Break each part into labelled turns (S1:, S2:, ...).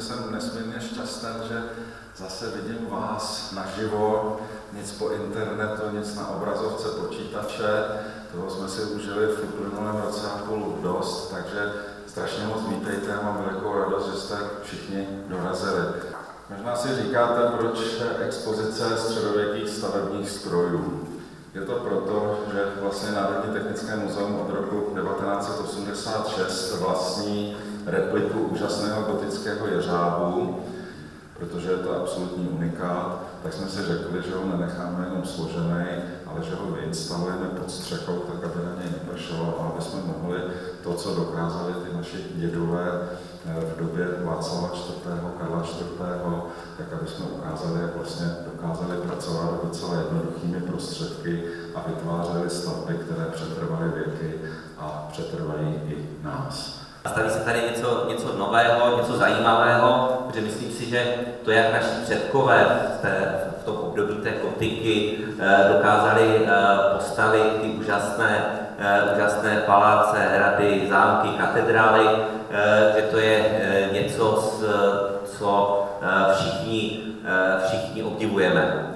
S1: jsem nesmírně šťastný, že zase vidím vás naživo, nic po internetu, nic na obrazovce počítače. Toho jsme si užili v uplynulém roce a půl dost, takže strašně moc vítejte a mám velikou radost, že jste všichni dorazili. Možná si říkáte, proč expozice středověkých stavebních strojů. Je to proto, že vlastně Národní technické muzeum od roku 1986 vlastní repliku úžasného gotického jeřábu, protože je to absolutní unikát, tak jsme si řekli, že ho nenecháme jenom složený, ale že ho vyinstalujeme pod střechou, tak aby na něj nepršelo a aby jsme mohli to, co dokázali ty naši dědové eh, v době Václava IV. Karla IV., tak aby jsme ukázali, jak vlastně dokázali pracovat docela jednoduchými prostředky a vytvářeli stavby, které přetrvaly věky a přetrvají i nás.
S2: Staví se tady něco, něco nového, něco zajímavého, protože myslím si, že to, jak naši předkové v, té, v tom období té gotiky eh, dokázali eh, postavit ty úžasné, eh, úžasné paláce, hrady, zámky, katedrály, že to je něco, co všichni, všichni obdivujeme.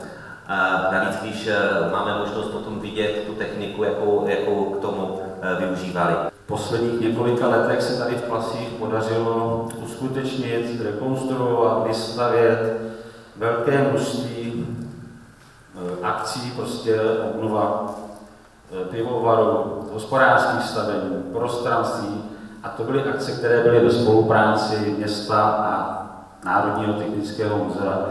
S2: Navíc, když máme možnost potom vidět tu techniku, jakou, jakou k tomu využívali
S3: posledních několika letech se tady v Plasích podařilo uskutečnit, rekonstruovat, vystavět velké množství eh, akcí, prostě obnova eh, pivovaru, hospodářských stavení, prostranství. A to byly akce, které byly ve spolupráci města a Národního technického muzea.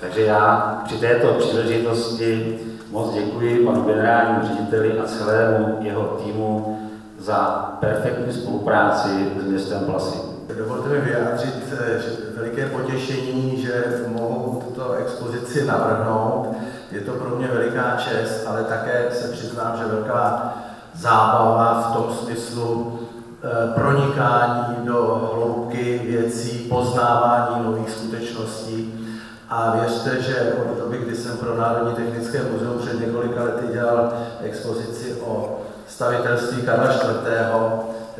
S3: Takže já při této příležitosti moc děkuji panu generálnímu řediteli a celému jeho týmu za perfektní spolupráci s městem Plasy.
S4: Dovolte mi vyjádřit eh, veliké potěšení, že mohu tuto expozici navrhnout. Je to pro mě veliká čest, ale také se přiznám, že velká zábava v tom smyslu eh, pronikání do hloubky věcí, poznávání nových skutečností. A věřte, že od doby, kdy jsem pro Národní technické muzeum před několika lety dělal expozici o stavitelství Karla IV.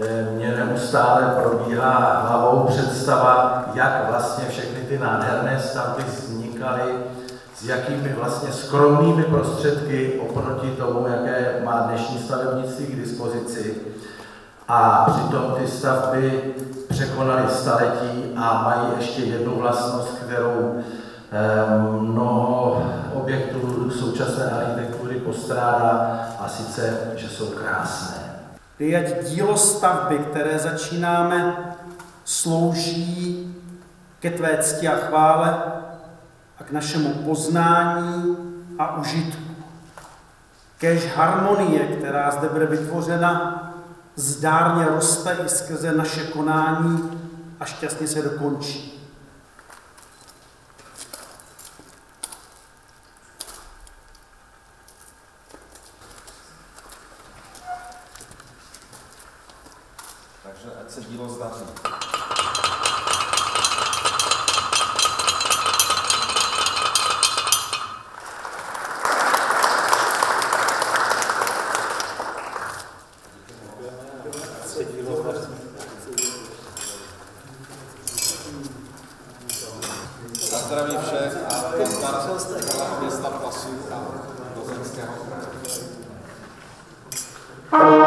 S4: Eh, mě neustále probíhá hlavou představa, jak vlastně všechny ty nádherné stavby vznikaly, s jakými vlastně skromnými prostředky oproti tomu, jaké má dnešní stavebnictví k dispozici. A přitom ty stavby překonaly staletí a mají ještě jednu vlastnost, kterou eh, mnoho současné architektury postrádá a sice, že jsou krásné.
S5: Ať dílo stavby, které začínáme, slouží ke tvé cti a chvále a k našemu poznání a užitku. Kež harmonie, která zde bude vytvořena, zdárně roste i skrze naše konání a šťastně se dokončí.
S1: Takže ať se dílo zdaří. Na zdraví všech a nazdar města Plasu a Plzeňského kraje.